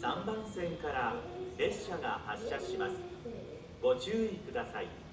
3番線から列車が発車します。ご注意ください。